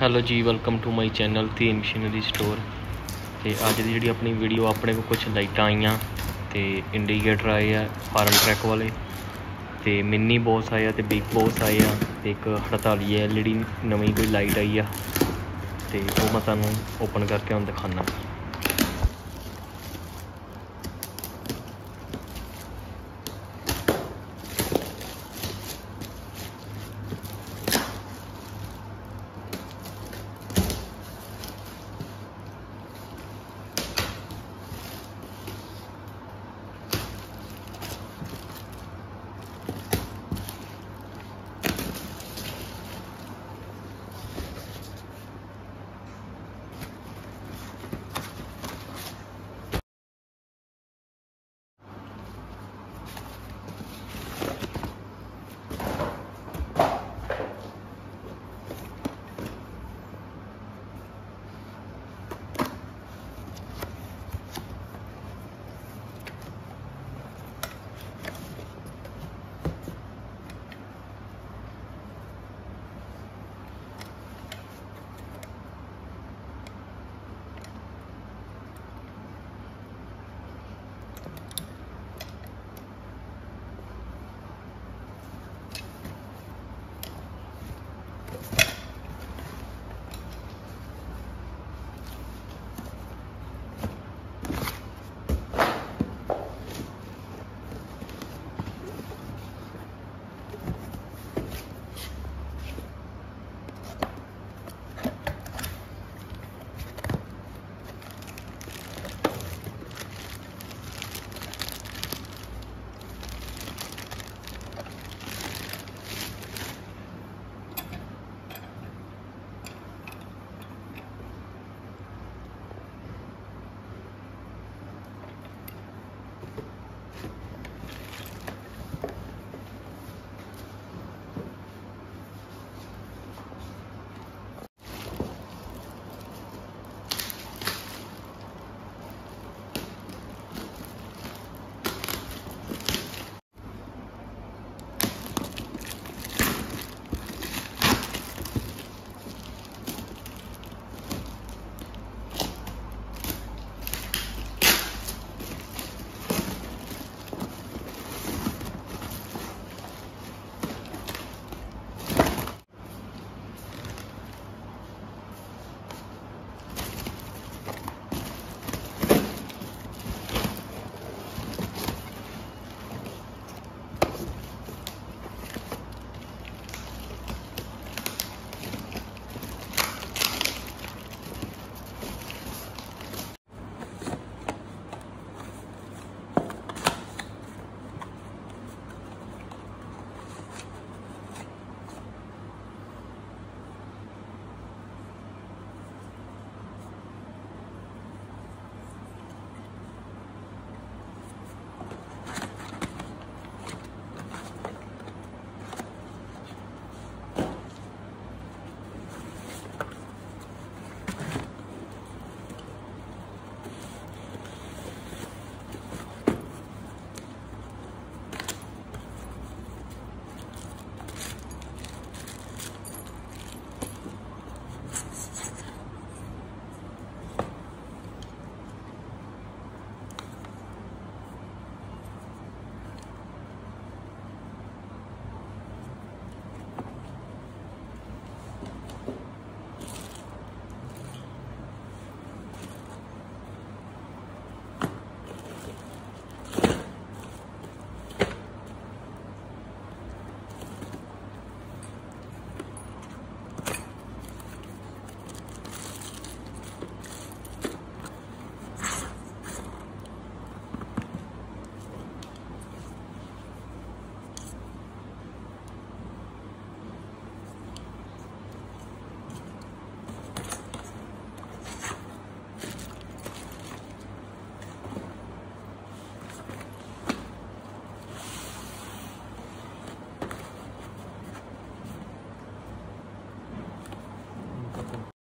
Hello ਜੀ welcome to my channel ਦੀ machinery store ਤੇ ਅੱਜ ਦੀ ਜਿਹੜੀ ਆਪਣੀ ਵੀਡੀਓ ਆਪਣੇ ਕੋਲ ਕੁਝ ਲਾਈਟਾਂ ਆਈਆਂ ਤੇ ਇੰਡੀਕੇਟਰ ਆਏ ਆ ਫਾਰਮ ਟਰੈਕ ਵਾਲੇ। ਤੇ ਮਿੰਨੀ ਬੋਸ ਆਏ ਆ ਤੇ ਬਿਗ ਬੋਸ ਆਏ ਆ, ਤੇ ਇੱਕ 48 ਐਲਈਡੀ ਨਵੀਂ ਕੋਈ ਲਾਈਟ ਆਈ ਆ। ਤੇ ਉਹ ਮੈਂ ਤੁਹਾਨੂੰ ਓਪਨ ਕਰਕੇ ਹੁਣ ਦਿਖਾਣਾ